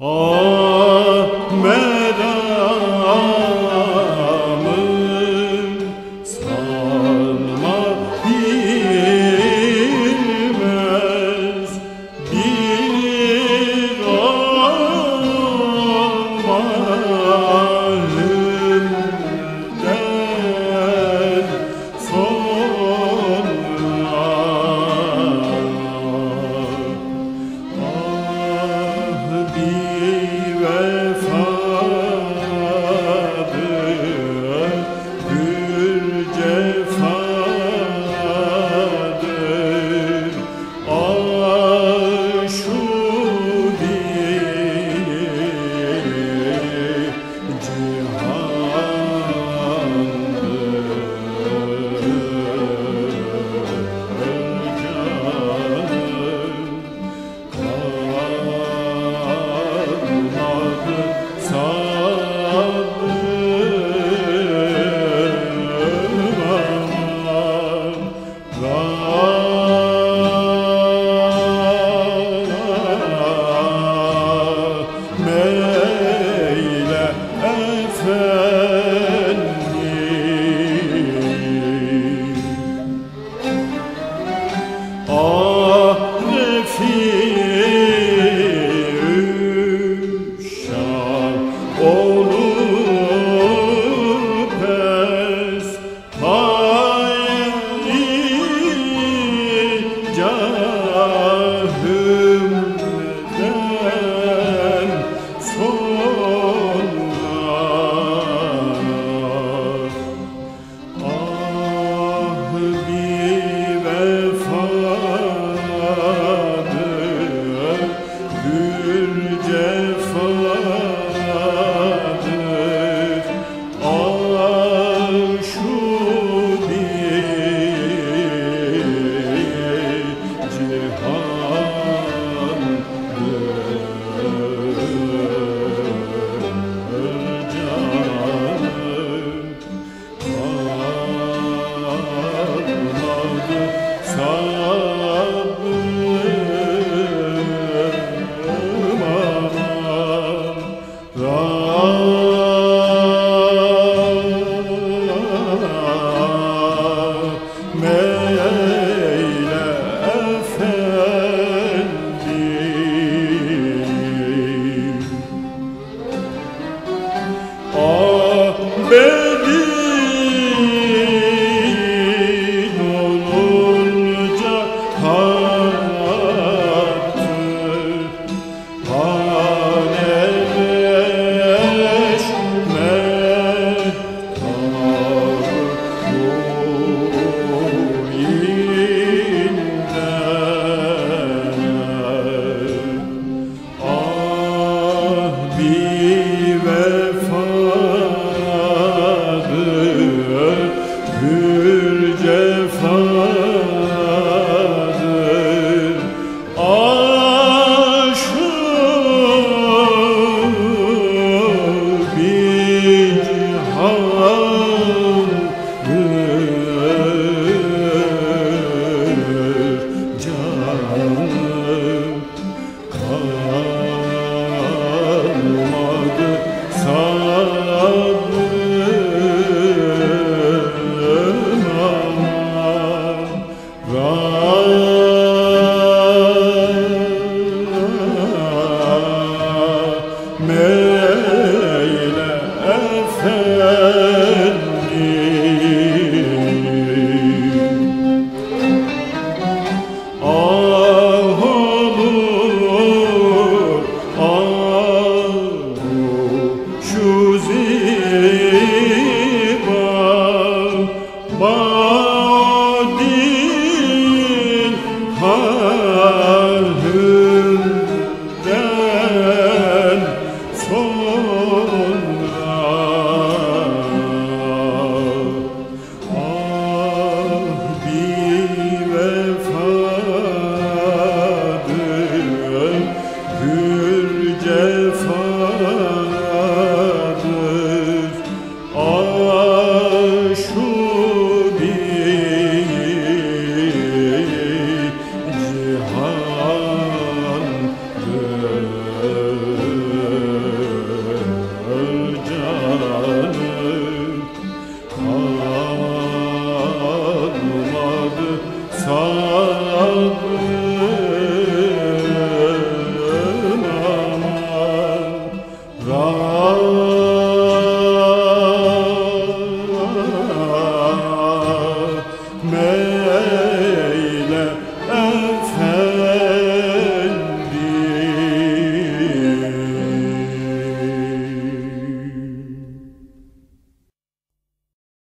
Ahmet Man. of heaven.